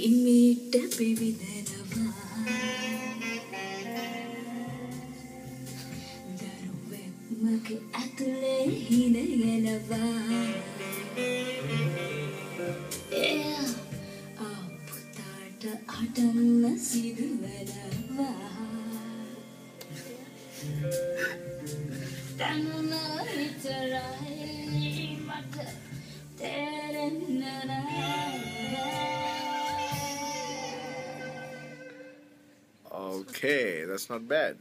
හිමීට පිවිදෙනවා. දරුවෙක් මගේ ඇතුලේ හිනගෙනවා අපුතාට අටන්න සිදුවෙනවා දැනුන විතරයි මට Okay, that's not bad.